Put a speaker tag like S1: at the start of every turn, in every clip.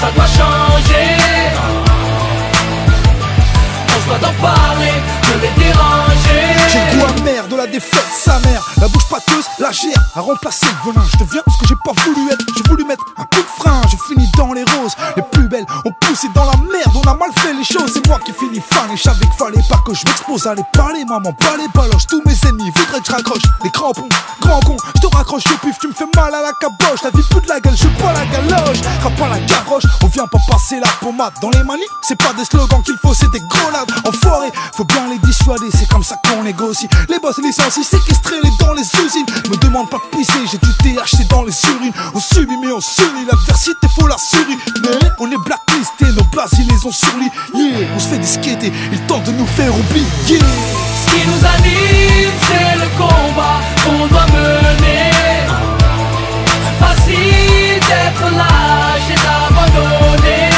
S1: ça doit changer. On doit en parler, de les déranger.
S2: J'ai le goût amer de la défaite, sa mère. La bouche pâteuse, la gère, a remplacé le venin. Je deviens ce que j'ai pas voulu être. J'ai voulu mettre un coup de frein. Je finis dans les roses, les plus belles. On poussé dans la merde, on a mal fait les choses. C'est moi qui finis fan. Et je savais qu'il fallait pas que je m'expose à les parler. Maman, pas les. Tous mes ennemis voudraient que je raccroche. Les crampons, grand con, je te raccroche au pif. Tu me fais mal à la caboche. La vie de la gueule, je bois la galoche. Rap pas la garoche, on vient pas passer la pommade. Dans les manifs, c'est pas des slogans qu'il faut, c'est des grenades. Enfoirés, faut bien les dissuader. C'est comme ça qu'on négocie. Les boss licencient, séquestrés les dans les usines. Me demande pas de pisser, j'ai du THC dans les urines. On subit mais on s'unit, l'adversité faut la. Mais on est blacklisté, ils les ont sur lit. Yeah, on se fait disqueter, ils tentent de nous faire oublier.
S1: Ce qui nous anime, c'est le combat qu'on doit mener. Facile d'être lâche et d'abandonner.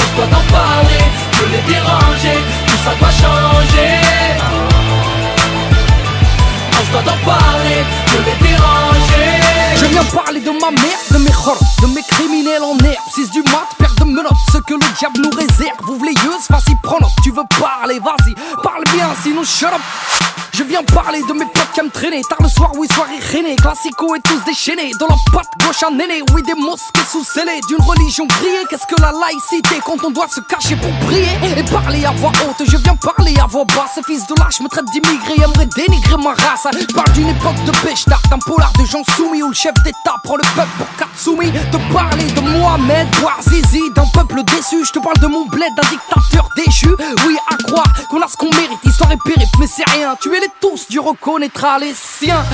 S1: On doit en parler, de les déranger, tout ça doit changer. On doit en parler, de les déranger.
S3: Je viens parler de ma mère, de mes horreurs, de mes criminels en herbe 6 du mat, ce que le diable nous réserve. Ouvre les yeux, vas-y prends note, tu veux parler, vas-y Parle bien, sinon shut up je viens parler de mes potes qui me traîner. Tard le soir, oui, soirée rainée Classico et tous déchaînés Dans la patte gauche un aîné Oui, des mosquées sous scellées D'une religion grillée. Qu'est-ce que la laïcité Quand on doit se cacher pour prier Et parler à voix haute? Je viens parler à voix basse. Fils de lâche me traitent d'immigré Aimerait dénigrer ma race. Parle d'une époque de pêche D'un polar de gens soumis Où le chef d'état prend le peuple pour Katsumi. Te parler de Mohamed Bouazizi D'un peuple déçu. Je te parle de mon bled D'un dictateur déchu. Oui, à croire qu'on a ce qu'on mérite Et périple Mais c'est rien Tu es les tous, Dieu reconnaîtra les siens.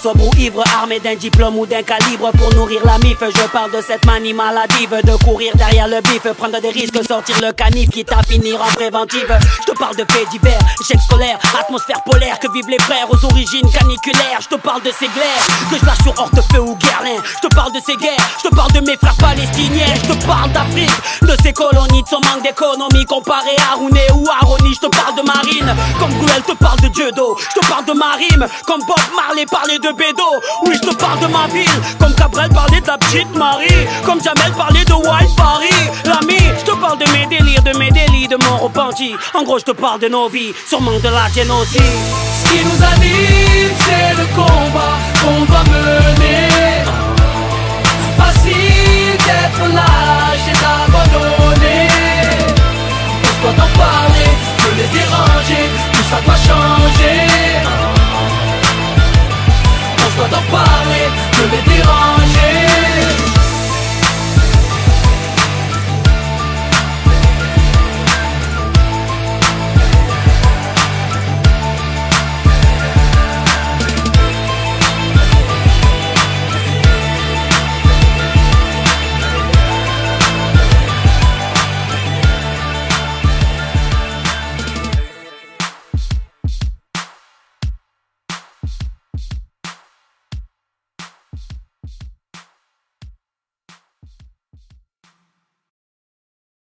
S4: Sobre ou ivre, armé d'un diplôme ou d'un calibre pour nourrir la mif. Je parle de cette manie maladive, de courir derrière le bif, prendre des risques, sortir le canif, quitte à finir en préventive. Je te parle de faits divers, échecs scolaires, atmosphère polaire, que vivent les frères aux origines caniculaires. Je te parle de ces glaires, que je lâche sur Hortefeux ou Guerlain. Je te parle de ces guerres, je te parle de mes frères palestiniens. Je te parle d'Afrique, de ces colonies, de son manque d'économie comparé à Rouné ou à Rony. Je te parle de marine, comme Gouel te parle de Dieu d'eau. Je te parle de ma rime, comme Bob Marley parlait Oui, je te parle de ma ville, comme Cabrel parlait de la petite Marie. Comme Jamel parlait de White Paris. L'ami, je te parle de mes délires, de mes délits, de mon repenti. En gros, je te parle de nos vies, sûrement de la génocide.
S1: Ce qui nous anime, c'est le combat qu'on doit mener.